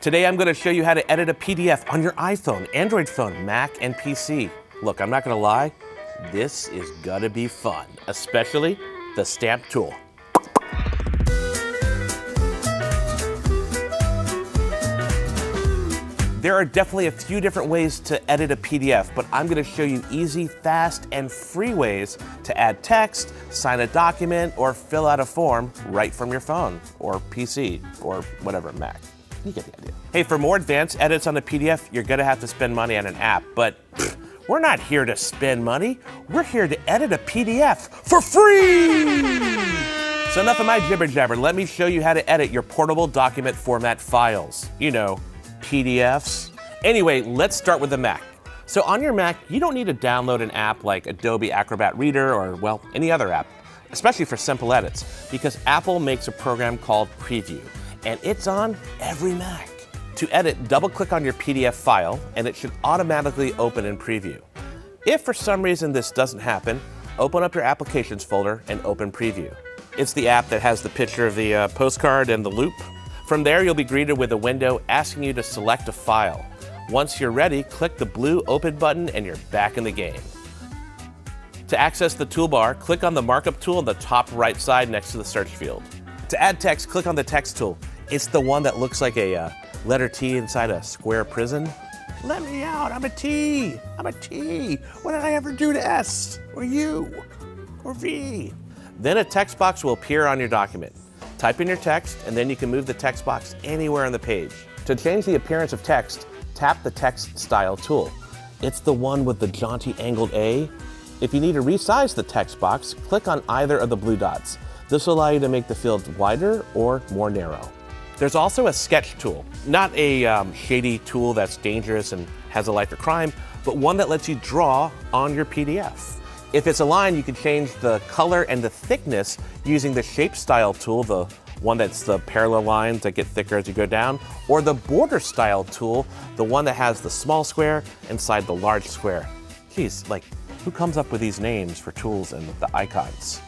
Today I'm going to show you how to edit a PDF on your iPhone, Android phone, Mac, and PC. Look, I'm not going to lie, this is going to be fun, especially the stamp tool. There are definitely a few different ways to edit a PDF, but I'm gonna show you easy, fast, and free ways to add text, sign a document, or fill out a form right from your phone, or PC, or whatever, Mac. You get the idea. Hey, for more advanced edits on the PDF, you're gonna have to spend money on an app, but we're not here to spend money. We're here to edit a PDF for free! So enough of my jibber jabber. Let me show you how to edit your portable document format files. You know, PDFs. Anyway, let's start with the Mac. So on your Mac, you don't need to download an app like Adobe Acrobat Reader or, well, any other app, especially for simple edits, because Apple makes a program called Preview, and it's on every Mac. To edit, double click on your PDF file, and it should automatically open in Preview. If for some reason this doesn't happen, open up your Applications folder and open Preview. It's the app that has the picture of the uh, postcard and the loupe from there, you'll be greeted with a window asking you to select a file. Once you're ready, click the blue Open button and you're back in the game. To access the toolbar, click on the markup tool on the top right side next to the search field. To add text, click on the text tool. It's the one that looks like a uh, letter T inside a square prison. Let me out, I'm a T, I'm a T. What did I ever do to S, or U, or V? Then a text box will appear on your document. Type in your text, and then you can move the text box anywhere on the page. To change the appearance of text, tap the Text Style tool. It's the one with the jaunty angled A. If you need to resize the text box, click on either of the blue dots. This will allow you to make the field wider or more narrow. There's also a sketch tool, not a um, shady tool that's dangerous and has a life of crime, but one that lets you draw on your PDF. If it's a line, you can change the color and the thickness using the shape style tool, the one that's the parallel lines that get thicker as you go down, or the border style tool, the one that has the small square inside the large square. Geez, like, who comes up with these names for tools and the icons?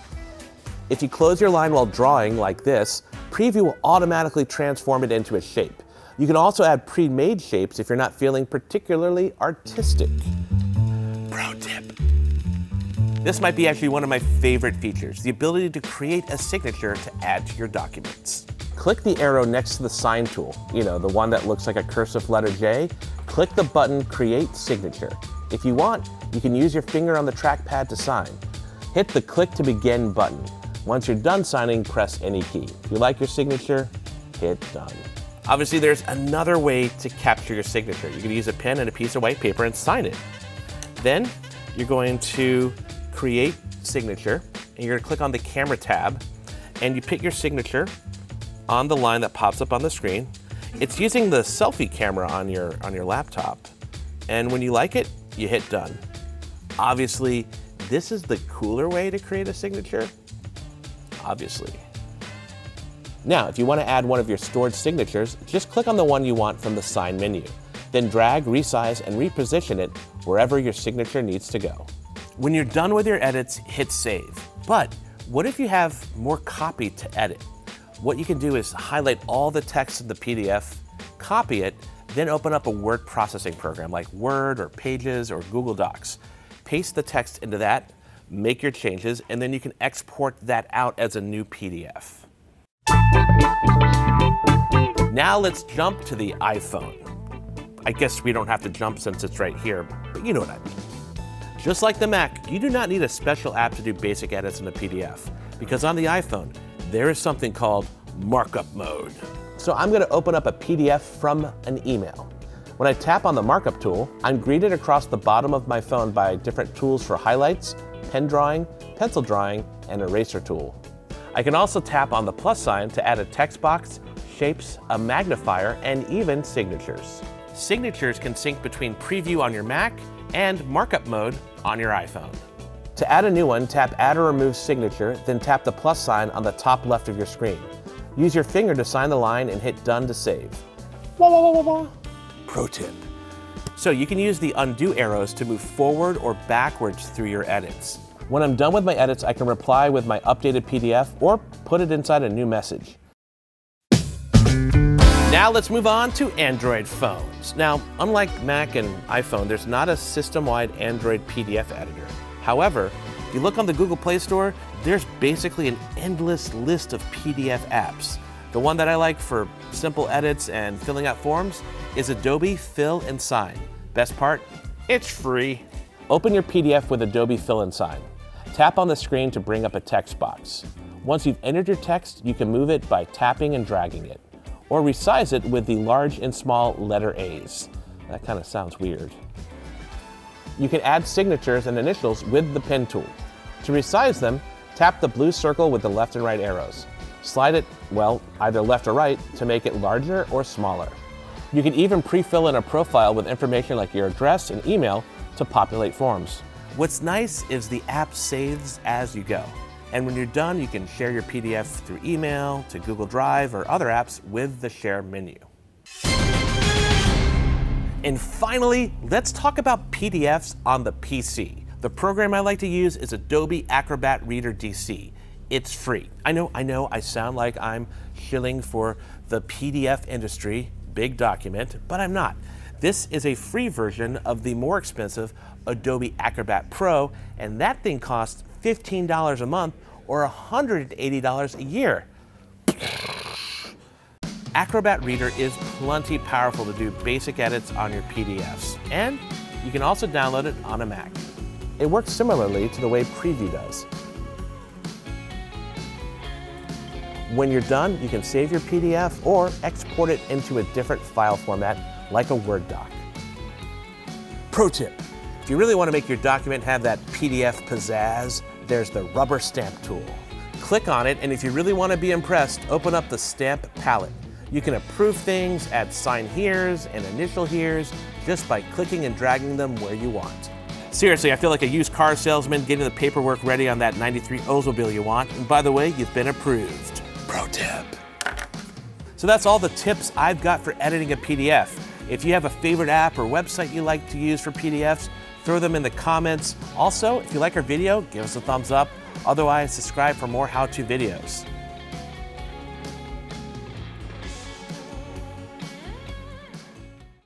If you close your line while drawing like this, Preview will automatically transform it into a shape. You can also add pre-made shapes if you're not feeling particularly artistic. Pro tip. This might be actually one of my favorite features, the ability to create a signature to add to your documents. Click the arrow next to the sign tool, you know, the one that looks like a cursive letter J. Click the button Create Signature. If you want, you can use your finger on the trackpad to sign. Hit the Click to Begin button. Once you're done signing, press any key. If you like your signature, hit Done. Obviously, there's another way to capture your signature. You can use a pen and a piece of white paper and sign it. Then you're going to create signature, and you're gonna click on the camera tab, and you pick your signature on the line that pops up on the screen. It's using the selfie camera on your, on your laptop. And when you like it, you hit done. Obviously, this is the cooler way to create a signature. Obviously. Now, if you want to add one of your stored signatures, just click on the one you want from the sign menu. Then drag, resize, and reposition it wherever your signature needs to go. When you're done with your edits, hit save. But what if you have more copy to edit? What you can do is highlight all the text in the PDF, copy it, then open up a word processing program like Word or Pages or Google Docs. Paste the text into that, make your changes, and then you can export that out as a new PDF. Now let's jump to the iPhone. I guess we don't have to jump since it's right here, but you know what I mean. Just like the Mac, you do not need a special app to do basic edits in a PDF, because on the iPhone, there is something called markup mode. So I'm gonna open up a PDF from an email. When I tap on the markup tool, I'm greeted across the bottom of my phone by different tools for highlights, pen drawing, pencil drawing, and eraser tool. I can also tap on the plus sign to add a text box, shapes, a magnifier, and even signatures. Signatures can sync between preview on your Mac and markup mode on your iPhone. To add a new one, tap Add or Remove Signature, then tap the plus sign on the top left of your screen. Use your finger to sign the line and hit Done to save. Wah, wah, wah, Pro tip. So you can use the undo arrows to move forward or backwards through your edits. When I'm done with my edits, I can reply with my updated PDF or put it inside a new message. Now let's move on to Android phones. Now, unlike Mac and iPhone, there's not a system-wide Android PDF editor. However, if you look on the Google Play Store, there's basically an endless list of PDF apps. The one that I like for simple edits and filling out forms is Adobe Fill and Sign. Best part, it's free. Open your PDF with Adobe Fill and Sign. Tap on the screen to bring up a text box. Once you've entered your text, you can move it by tapping and dragging it, or resize it with the large and small letter A's. That kind of sounds weird. You can add signatures and initials with the pen tool. To resize them, tap the blue circle with the left and right arrows. Slide it, well, either left or right to make it larger or smaller. You can even pre-fill in a profile with information like your address and email to populate forms. What's nice is the app saves as you go. And when you're done, you can share your PDF through email, to Google Drive, or other apps with the Share menu. And finally, let's talk about PDFs on the PC. The program I like to use is Adobe Acrobat Reader DC. It's free. I know, I know, I sound like I'm shilling for the PDF industry, big document, but I'm not. This is a free version of the more expensive Adobe Acrobat Pro, and that thing costs $15 a month or $180 a year. Acrobat Reader is plenty powerful to do basic edits on your PDFs, and you can also download it on a Mac. It works similarly to the way Preview does. When you're done, you can save your PDF or export it into a different file format like a Word doc. Pro tip, if you really want to make your document have that PDF pizzazz, there's the rubber stamp tool. Click on it, and if you really want to be impressed, open up the stamp palette. You can approve things, add sign here's and initial here's, just by clicking and dragging them where you want. Seriously, I feel like a used car salesman getting the paperwork ready on that 93 Oldsmobile you want. And by the way, you've been approved. Pro tip. So that's all the tips I've got for editing a PDF. If you have a favorite app or website you like to use for PDFs, throw them in the comments. Also, if you like our video, give us a thumbs up. Otherwise, subscribe for more how-to videos.